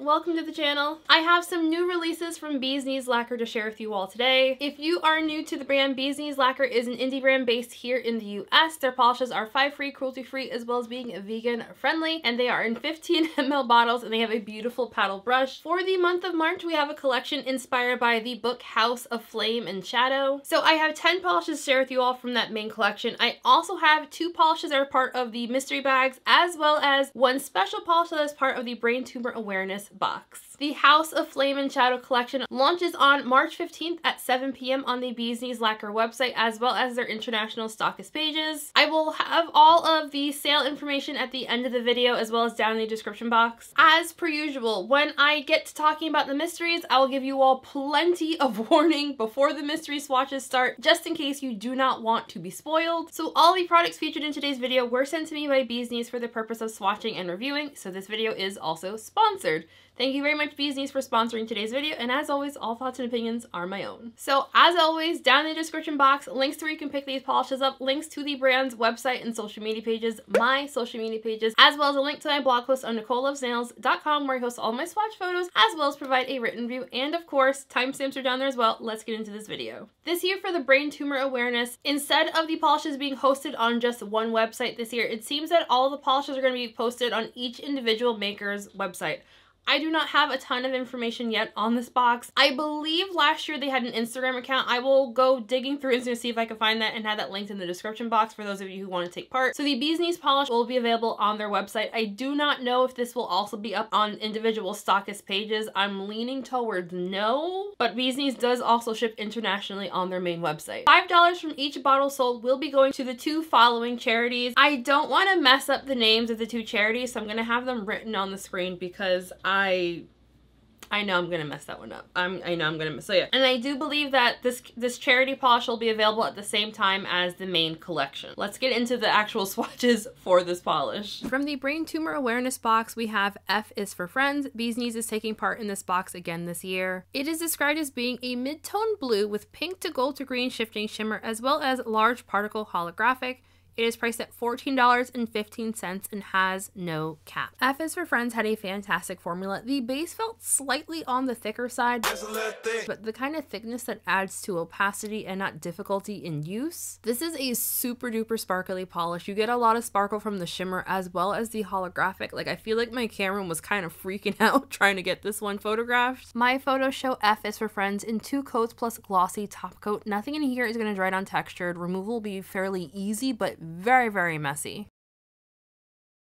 welcome to the channel. I have some new releases from Bee's Knees Lacquer to share with you all today. If you are new to the brand, Bee's Knees Lacquer is an indie brand based here in the US. Their polishes are five free, cruelty free, as well as being vegan friendly, and they are in 15 ml bottles and they have a beautiful paddle brush. For the month of March, we have a collection inspired by the book House of Flame and Shadow. So I have 10 polishes to share with you all from that main collection. I also have two polishes that are part of the mystery bags, as well as one special polish that is part of the brain tumor awareness box. The House of Flame and Shadow collection launches on March 15th at 7 p.m. on the Bee's Knees Lacquer website as well as their international stockist pages. I will have all of the sale information at the end of the video as well as down in the description box. As per usual, when I get to talking about the mysteries, I will give you all plenty of warning before the mystery swatches start just in case you do not want to be spoiled. So all the products featured in today's video were sent to me by Bee's Knees for the purpose of swatching and reviewing, so this video is also sponsored. Thank you very much Bee's Knees for sponsoring today's video and as always all thoughts and opinions are my own. So as always down in the description box links to where you can pick these polishes up, links to the brand's website and social media pages, my social media pages, as well as a link to my blog post on NicoleLovesNails.com where I host all my swatch photos as well as provide a written review and of course timestamps are down there as well. Let's get into this video. This year for the brain tumor awareness, instead of the polishes being hosted on just one website this year, it seems that all the polishes are going to be posted on each individual maker's website. I do not have a ton of information yet on this box. I believe last year they had an Instagram account. I will go digging through Instagram to see if I can find that and have that linked in the description box for those of you who want to take part. So the Bee's Knees polish will be available on their website. I do not know if this will also be up on individual stockist pages. I'm leaning towards no, but Bee's Knees does also ship internationally on their main website. $5 from each bottle sold will be going to the two following charities. I don't want to mess up the names of the two charities, so I'm going to have them written on the screen because I I I know I'm gonna mess that one up. I'm, I know I'm gonna mess, so yeah. And I do believe that this this charity polish will be available at the same time as the main collection. Let's get into the actual swatches for this polish. From the Brain Tumor Awareness box, we have F is for Friends. Bee's Knees is taking part in this box again this year. It is described as being a mid-tone blue with pink to gold to green shifting shimmer as well as large particle holographic. It is priced at $14.15 and has no cap. F is for Friends had a fantastic formula. The base felt slightly on the thicker side, but the kind of thickness that adds to opacity and not difficulty in use. This is a super duper sparkly polish. You get a lot of sparkle from the shimmer as well as the holographic. Like I feel like my camera was kind of freaking out trying to get this one photographed. My photos show F is for Friends in two coats plus glossy top coat. Nothing in here is going to dry down textured. Removal will be fairly easy, but very, very messy.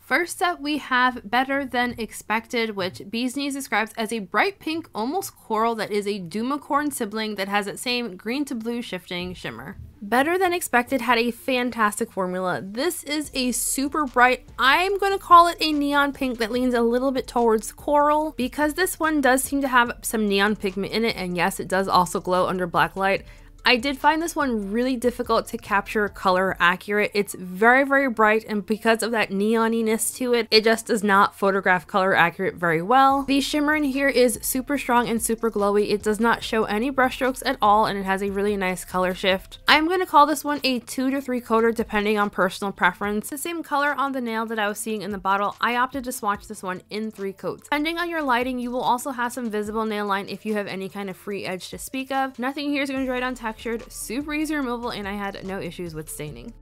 First up, we have Better Than Expected, which Bee's describes as a bright pink, almost coral that is a Dumacorn sibling that has that same green to blue shifting shimmer. Better Than Expected had a fantastic formula. This is a super bright, I'm going to call it a neon pink that leans a little bit towards coral because this one does seem to have some neon pigment in it and yes, it does also glow under black light. I did find this one really difficult to capture color accurate. It's very, very bright, and because of that neoniness to it, it just does not photograph color accurate very well. The shimmer in here is super strong and super glowy. It does not show any brushstrokes at all, and it has a really nice color shift. I'm going to call this one a 2 to 3 coater depending on personal preference. The same color on the nail that I was seeing in the bottle, I opted to swatch this one in 3 coats. Depending on your lighting, you will also have some visible nail line if you have any kind of free edge to speak of. Nothing here is going to dry down texture super easy removal, and I had no issues with staining.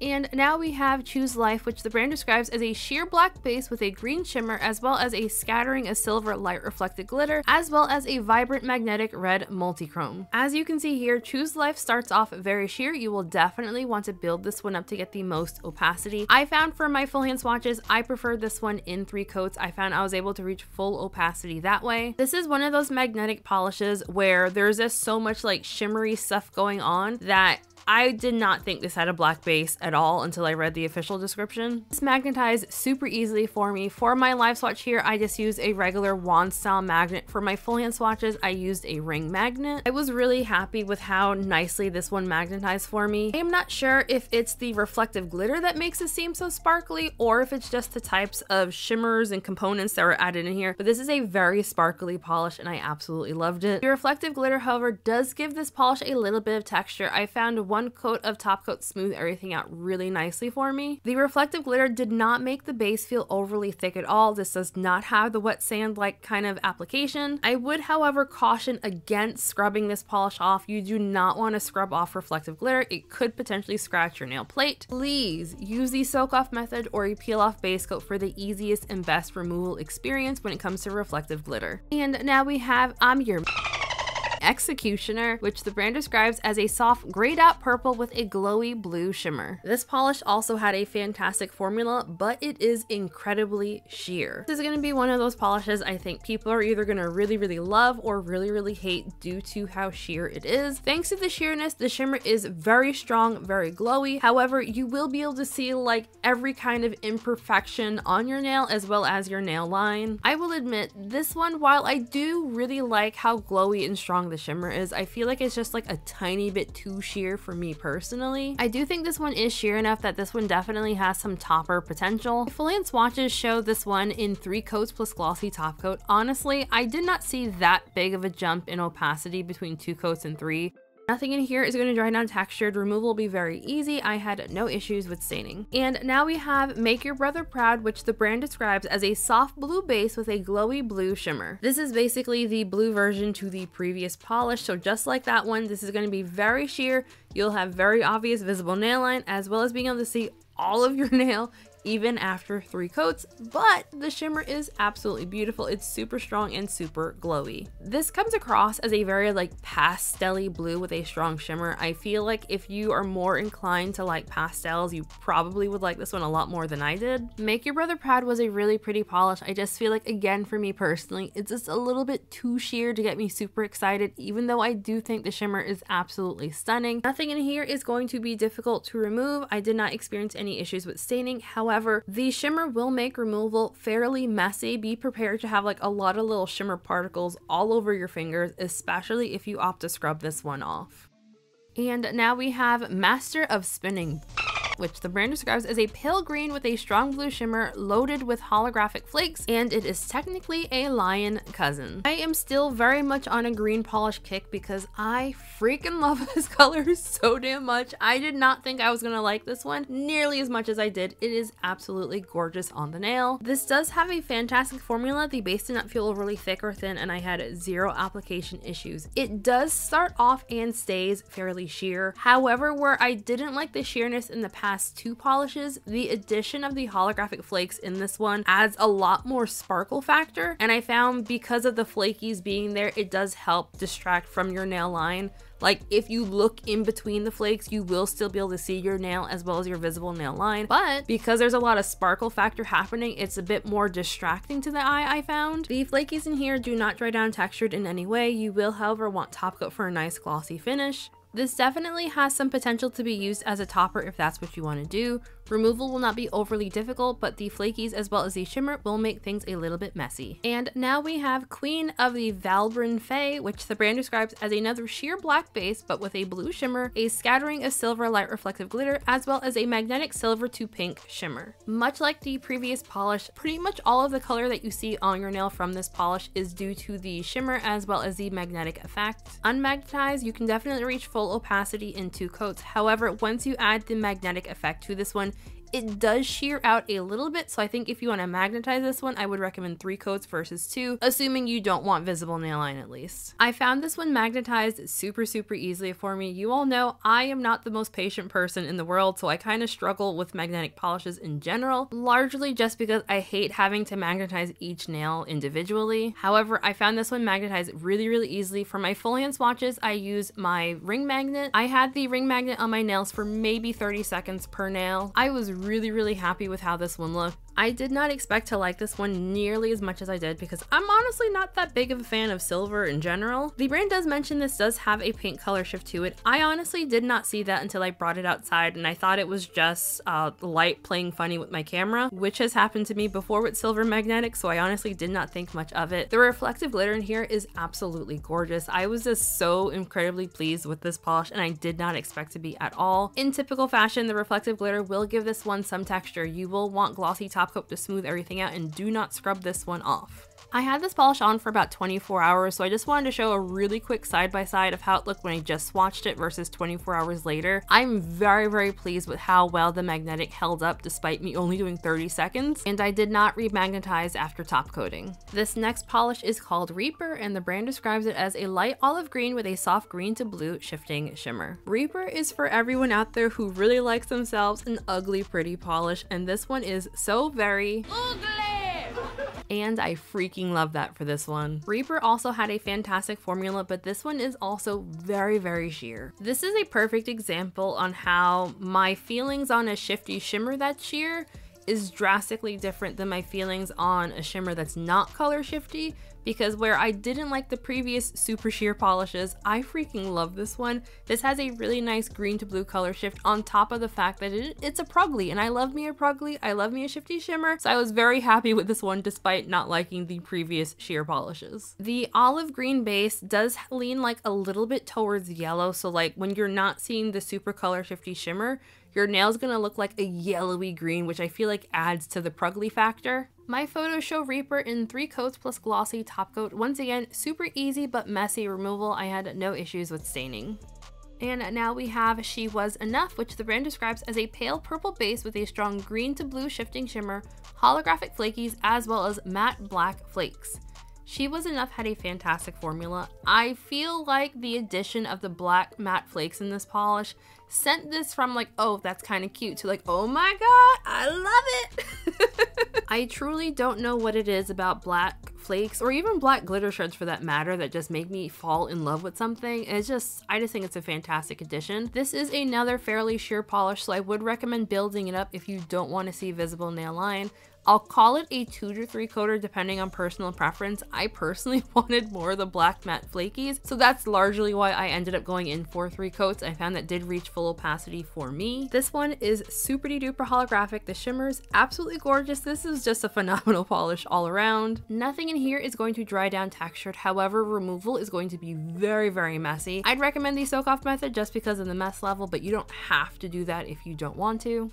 And now we have Choose Life, which the brand describes as a sheer black base with a green shimmer, as well as a scattering of silver light reflected glitter, as well as a vibrant magnetic red multichrome. As you can see here, Choose Life starts off very sheer. You will definitely want to build this one up to get the most opacity. I found for my full hand swatches, I preferred this one in three coats. I found I was able to reach full opacity that way. This is one of those magnetic polishes where there's just so much like shimmery stuff going on that I did not think this had a black base at all until I read the official description. This magnetized super easily for me. For my live swatch here, I just used a regular wand style magnet. For my full hand swatches, I used a ring magnet. I was really happy with how nicely this one magnetized for me. I am not sure if it's the reflective glitter that makes it seem so sparkly or if it's just the types of shimmers and components that were added in here, but this is a very sparkly polish and I absolutely loved it. The reflective glitter, however, does give this polish a little bit of texture. I found one coat of top coat smoothed everything out really nicely for me. The reflective glitter did not make the base feel overly thick at all. This does not have the wet sand like kind of application. I would however caution against scrubbing this polish off. You do not want to scrub off reflective glitter. It could potentially scratch your nail plate. Please use the soak off method or a peel off base coat for the easiest and best removal experience when it comes to reflective glitter. And now we have I'm your Executioner, which the brand describes as a soft grayed out purple with a glowy blue shimmer. This polish also had a fantastic formula, but it is incredibly sheer. This is going to be one of those polishes I think people are either going to really, really love or really, really hate due to how sheer it is. Thanks to the sheerness, the shimmer is very strong, very glowy. However, you will be able to see like every kind of imperfection on your nail as well as your nail line. I will admit, this one, while I do really like how glowy and strong the shimmer is. I feel like it's just like a tiny bit too sheer for me personally. I do think this one is sheer enough that this one definitely has some topper potential. Full swatches show this one in three coats plus glossy top coat. Honestly, I did not see that big of a jump in opacity between two coats and three. Nothing in here is going to dry down textured. Removal will be very easy. I had no issues with staining. And now we have Make Your Brother Proud, which the brand describes as a soft blue base with a glowy blue shimmer. This is basically the blue version to the previous polish. So just like that one, this is going to be very sheer. You'll have very obvious visible nail line as well as being able to see all of your nail even after three coats, but the shimmer is absolutely beautiful. It's super strong and super glowy. This comes across as a very like pastel blue with a strong shimmer. I feel like if you are more inclined to like pastels, you probably would like this one a lot more than I did. Make Your Brother Proud was a really pretty polish. I just feel like, again, for me personally, it's just a little bit too sheer to get me super excited, even though I do think the shimmer is absolutely stunning. Nothing in here is going to be difficult to remove. I did not experience any issues with staining. However, However, the shimmer will make removal fairly messy. Be prepared to have like a lot of little shimmer particles all over your fingers, especially if you opt to scrub this one off. And now we have Master of Spinning which the brand describes as a pale green with a strong blue shimmer loaded with holographic flakes, and it is technically a lion cousin. I am still very much on a green polish kick because I freaking love this color so damn much. I did not think I was gonna like this one nearly as much as I did. It is absolutely gorgeous on the nail. This does have a fantastic formula. The base did not feel overly thick or thin and I had zero application issues. It does start off and stays fairly sheer. However, where I didn't like the sheerness in the past past two polishes, the addition of the holographic flakes in this one adds a lot more sparkle factor. And I found because of the flakies being there, it does help distract from your nail line. Like if you look in between the flakes, you will still be able to see your nail as well as your visible nail line. But because there's a lot of sparkle factor happening, it's a bit more distracting to the eye, I found. The flakies in here do not dry down textured in any way. You will, however, want top coat for a nice glossy finish. This definitely has some potential to be used as a topper if that's what you want to do. Removal will not be overly difficult, but the flakies as well as the shimmer will make things a little bit messy. And now we have Queen of the Valbaran Fae, which the brand describes as another sheer black base, but with a blue shimmer, a scattering of silver light reflective glitter, as well as a magnetic silver to pink shimmer. Much like the previous polish, pretty much all of the color that you see on your nail from this polish is due to the shimmer as well as the magnetic effect. Unmagnetized, you can definitely reach full opacity in two coats. However, once you add the magnetic effect to this one, it does sheer out a little bit, so I think if you want to magnetize this one, I would recommend three coats versus two, assuming you don't want visible nail line at least. I found this one magnetized super, super easily for me. You all know I am not the most patient person in the world, so I kind of struggle with magnetic polishes in general, largely just because I hate having to magnetize each nail individually. However, I found this one magnetized really, really easily. For my full hand swatches, I use my ring magnet. I had the ring magnet on my nails for maybe 30 seconds per nail. I was really, really happy with how this one looked. I did not expect to like this one nearly as much as I did because I'm honestly not that big of a fan of silver in general. The brand does mention this does have a pink color shift to it. I honestly did not see that until I brought it outside and I thought it was just uh, light playing funny with my camera, which has happened to me before with silver magnetic, so I honestly did not think much of it. The reflective glitter in here is absolutely gorgeous. I was just so incredibly pleased with this polish and I did not expect to be at all. In typical fashion, the reflective glitter will give this one some texture. You will want glossy top coat to smooth everything out and do not scrub this one off. I had this polish on for about 24 hours, so I just wanted to show a really quick side-by-side -side of how it looked when I just swatched it versus 24 hours later. I'm very, very pleased with how well the magnetic held up despite me only doing 30 seconds, and I did not remagnetize after top coating. This next polish is called Reaper, and the brand describes it as a light olive green with a soft green to blue shifting shimmer. Reaper is for everyone out there who really likes themselves an ugly pretty polish, and this one is so very ugly and I freaking love that for this one. Reaper also had a fantastic formula, but this one is also very, very sheer. This is a perfect example on how my feelings on a shifty shimmer that's sheer is drastically different than my feelings on a shimmer that's not color shifty because where I didn't like the previous super sheer polishes, I freaking love this one. This has a really nice green to blue color shift on top of the fact that it, it's a Prugly and I love me a Prugly, I love me a shifty shimmer, so I was very happy with this one despite not liking the previous sheer polishes. The olive green base does lean like a little bit towards yellow, so like when you're not seeing the super color shifty shimmer, your nail's gonna look like a yellowy green, which I feel like adds to the Prugly factor. My photos show Reaper in three coats plus glossy top coat. Once again, super easy but messy removal. I had no issues with staining. And now we have She Was Enough, which the brand describes as a pale purple base with a strong green to blue shifting shimmer, holographic flakies, as well as matte black flakes. She Was Enough had a fantastic formula. I feel like the addition of the black matte flakes in this polish sent this from like, oh, that's kind of cute to like, oh my god, I love it. I truly don't know what it is about black flakes or even black glitter shreds for that matter that just make me fall in love with something. It's just, I just think it's a fantastic addition. This is another fairly sheer polish, so I would recommend building it up if you don't want to see visible nail line. I'll call it a two to three coater depending on personal preference. I personally wanted more of the black matte flakies, so that's largely why I ended up going in for three coats. I found that did reach full opacity for me. This one is super duper holographic. The shimmer's absolutely gorgeous. This is just a phenomenal polish all around. Nothing in here is going to dry down textured. However, removal is going to be very, very messy. I'd recommend the soak off method just because of the mess level, but you don't have to do that if you don't want to.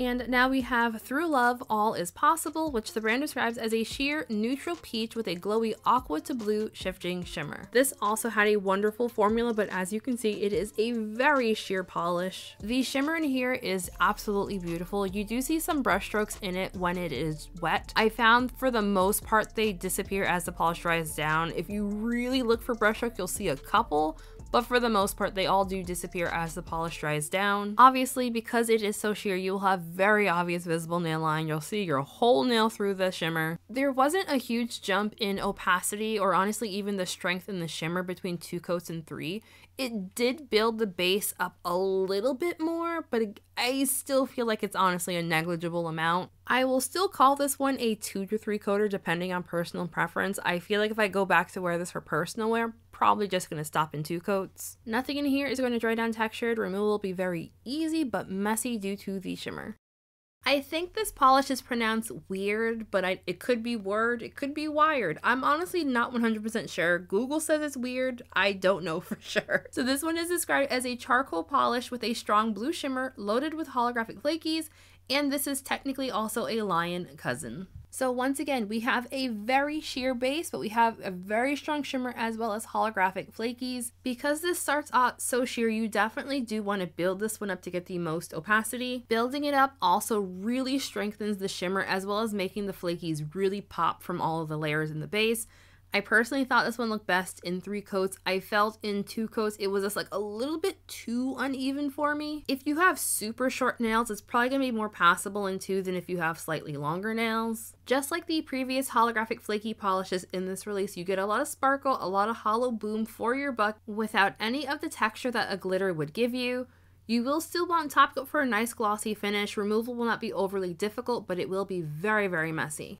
And now we have Through Love All Is Possible, which the brand describes as a sheer neutral peach with a glowy aqua to blue shifting shimmer. This also had a wonderful formula, but as you can see, it is a very sheer polish. The shimmer in here is absolutely beautiful. You do see some brush strokes in it when it is wet. I found for the most part, they disappear as the polish dries down. If you really look for brush strokes, you'll see a couple, but for the most part they all do disappear as the polish dries down. Obviously because it is so sheer you will have very obvious visible nail line, you'll see your whole nail through the shimmer. There wasn't a huge jump in opacity or honestly even the strength in the shimmer between two coats and three. It did build the base up a little bit more, but I still feel like it's honestly a negligible amount. I will still call this one a two to three coater depending on personal preference. I feel like if I go back to wear this for personal wear, probably just going to stop in two coats. Nothing in here is going to dry down textured. Removal will be very easy but messy due to the shimmer. I think this polish is pronounced weird, but I, it could be word, it could be wired. I'm honestly not 100% sure. Google says it's weird. I don't know for sure. So this one is described as a charcoal polish with a strong blue shimmer loaded with holographic flakies, and this is technically also a lion cousin. So once again, we have a very sheer base, but we have a very strong shimmer as well as holographic flakies. Because this starts out so sheer, you definitely do want to build this one up to get the most opacity. Building it up also really strengthens the shimmer as well as making the flakies really pop from all of the layers in the base. I personally thought this one looked best in three coats. I felt in two coats it was just like a little bit too uneven for me. If you have super short nails, it's probably going to be more passable in two than if you have slightly longer nails. Just like the previous holographic flaky polishes in this release, you get a lot of sparkle, a lot of hollow boom for your buck without any of the texture that a glitter would give you. You will still want top coat for a nice glossy finish. Removal will not be overly difficult, but it will be very, very messy.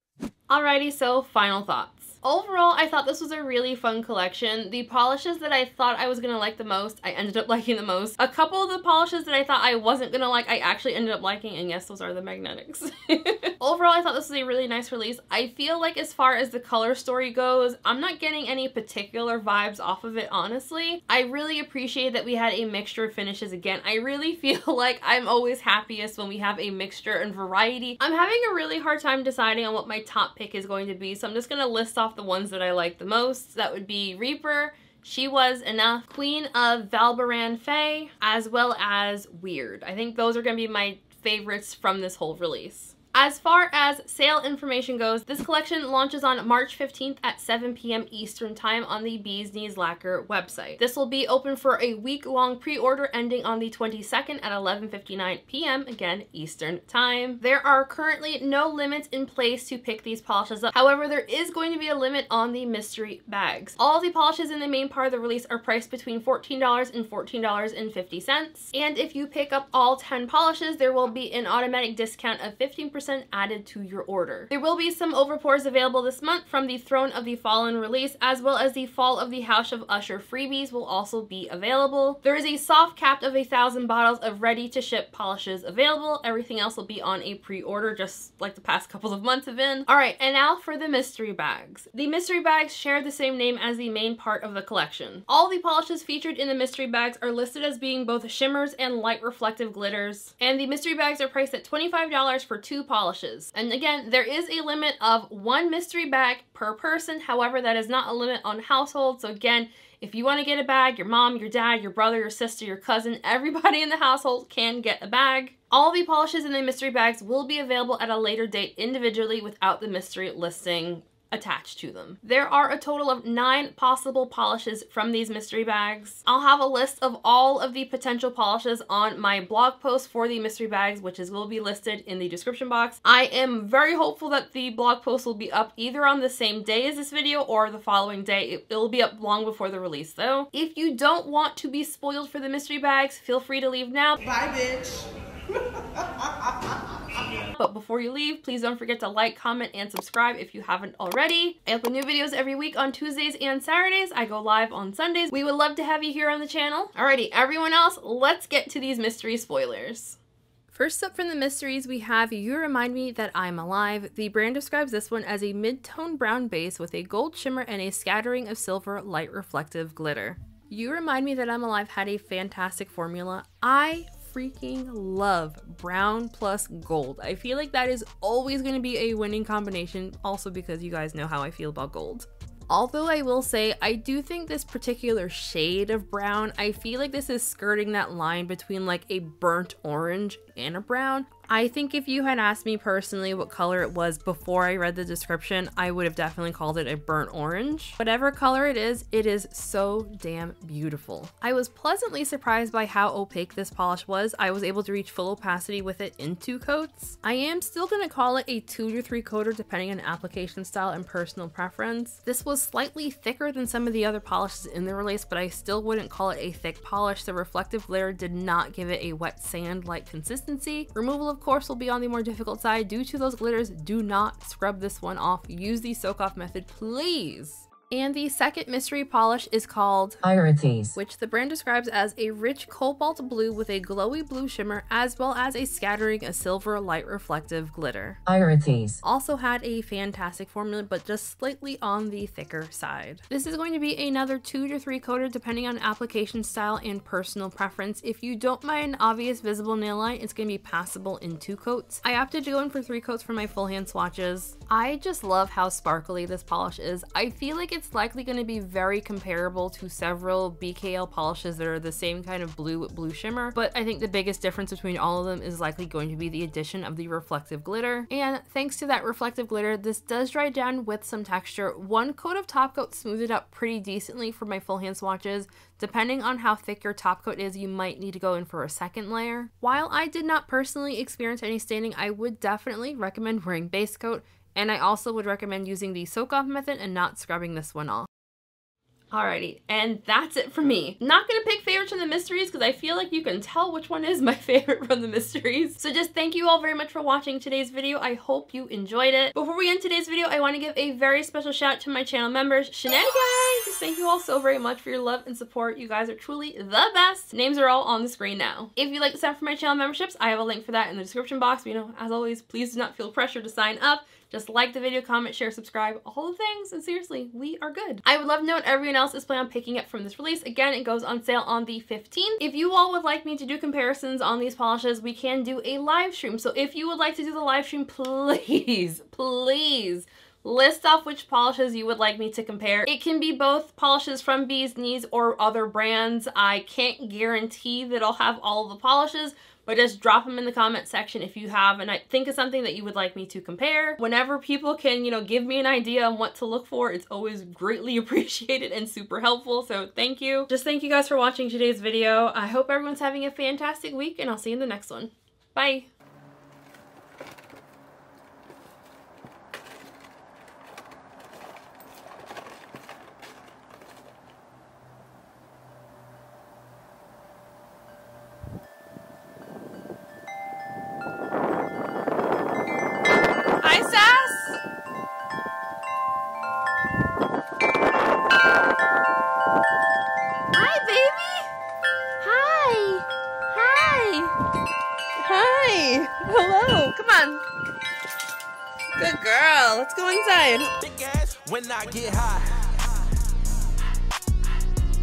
Alrighty, so final thoughts. Overall, I thought this was a really fun collection. The polishes that I thought I was gonna like the most, I ended up liking the most. A couple of the polishes that I thought I wasn't gonna like, I actually ended up liking, and yes, those are the magnetics. Overall, I thought this was a really nice release. I feel like as far as the color story goes, I'm not getting any particular vibes off of it, honestly. I really appreciate that we had a mixture of finishes again. I really feel like I'm always happiest when we have a mixture and variety. I'm having a really hard time deciding on what my top pick is going to be, so I'm just gonna list off the ones that I like the most. That would be Reaper, she Was Enough, Queen of Valbaran Fae, as well as Weird. I think those are going to be my favorites from this whole release. As far as sale information goes, this collection launches on March 15th at 7 p.m. Eastern Time on the Bee's Knees Lacquer website. This will be open for a week-long pre-order ending on the 22nd at 11.59 p.m. again Eastern Time. There are currently no limits in place to pick these polishes up. However, there is going to be a limit on the mystery bags. All the polishes in the main part of the release are priced between $14 and $14.50. And if you pick up all 10 polishes, there will be an automatic discount of 15% percent added to your order. There will be some overpours available this month from the Throne of the Fallen release, as well as the Fall of the House of Usher freebies will also be available. There is a soft cap of a thousand bottles of ready to ship polishes available. Everything else will be on a pre-order, just like the past couple of months have been. All right, and now for the mystery bags. The mystery bags share the same name as the main part of the collection. All the polishes featured in the mystery bags are listed as being both shimmers and light reflective glitters, and the mystery bags are priced at $25 for two polishes. And again, there is a limit of one mystery bag per person. However, that is not a limit on household. So again, if you want to get a bag, your mom, your dad, your brother, your sister, your cousin, everybody in the household can get a bag. All the polishes in the mystery bags will be available at a later date individually without the mystery listing attached to them. There are a total of nine possible polishes from these mystery bags. I'll have a list of all of the potential polishes on my blog post for the mystery bags, which is will be listed in the description box. I am very hopeful that the blog post will be up either on the same day as this video or the following day. It, will be up long before the release though. If you don't want to be spoiled for the mystery bags, feel free to leave now. Bye, bitch. But before you leave, please don't forget to like, comment, and subscribe if you haven't already. I upload new videos every week on Tuesdays and Saturdays. I go live on Sundays. We would love to have you here on the channel. Alrighty, everyone else, let's get to these mystery spoilers. First up from the mysteries, we have You Remind Me That I'm Alive. The brand describes this one as a mid-tone brown base with a gold shimmer and a scattering of silver light reflective glitter. You Remind Me That I'm Alive had a fantastic formula. I freaking love brown plus gold. I feel like that is always going to be a winning combination, also because you guys know how I feel about gold. Although I will say, I do think this particular shade of brown, I feel like this is skirting that line between like a burnt orange and a brown. I think if you had asked me personally what color it was before I read the description, I would have definitely called it a burnt orange. Whatever color it is, it is so damn beautiful. I was pleasantly surprised by how opaque this polish was. I was able to reach full opacity with it in two coats. I am still going to call it a two to three coater depending on application style and personal preference. This was slightly thicker than some of the other polishes in the release, but I still wouldn't call it a thick polish. The reflective layer did not give it a wet sand-like consistency. Removal of course will be on the more difficult side due to those glitters. Do not scrub this one off. Use the soak off method, please. And the second mystery polish is called Irides, which the brand describes as a rich cobalt blue with a glowy blue shimmer as well as a scattering of silver light reflective glitter. Irides. Also had a fantastic formula but just slightly on the thicker side. This is going to be another two to three coater depending on application style and personal preference. If you don't mind obvious visible nail line, it's going to be passable in two coats. I opted to go in for three coats for my full hand swatches. I just love how sparkly this polish is. I feel like it's likely going to be very comparable to several BKL polishes that are the same kind of blue with blue shimmer, but I think the biggest difference between all of them is likely going to be the addition of the reflective glitter. And thanks to that reflective glitter, this does dry down with some texture. One coat of top coat smoothed it up pretty decently for my full hand swatches. Depending on how thick your top coat is, you might need to go in for a second layer. While I did not personally experience any staining, I would definitely recommend wearing base coat and I also would recommend using the soak off method and not scrubbing this one off. Alrighty, and that's it for me. Not gonna pick favorites from the mysteries because I feel like you can tell which one is my favorite from the mysteries. So just thank you all very much for watching today's video. I hope you enjoyed it. Before we end today's video, I want to give a very special shout out to my channel members, Shenanigans! Thank you all so very much for your love and support. You guys are truly the best. Names are all on the screen now. If you'd like to sign up for my channel memberships, I have a link for that in the description box. But, you know, as always, please do not feel pressure to sign up. Just like the video, comment, share, subscribe, all the things, and seriously, we are good. I would love to know what everyone else is planning on picking up from this release. Again, it goes on sale on the 15th. If you all would like me to do comparisons on these polishes, we can do a live stream. So if you would like to do the live stream, please, please list off which polishes you would like me to compare. It can be both polishes from Bee's Knees or other brands. I can't guarantee that I'll have all the polishes, but just drop them in the comment section if you have and I think of something that you would like me to compare. Whenever people can, you know, give me an idea on what to look for, it's always greatly appreciated and super helpful, so thank you. Just thank you guys for watching today's video. I hope everyone's having a fantastic week and I'll see you in the next one. Bye! Hello. Come on. Good girl. Let's. When I get high.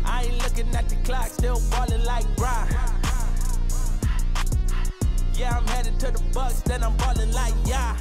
I ain't looking at the clock, still balling like Brian. Yeah, I'm headed to the Bucks, then I'm balling like yeah.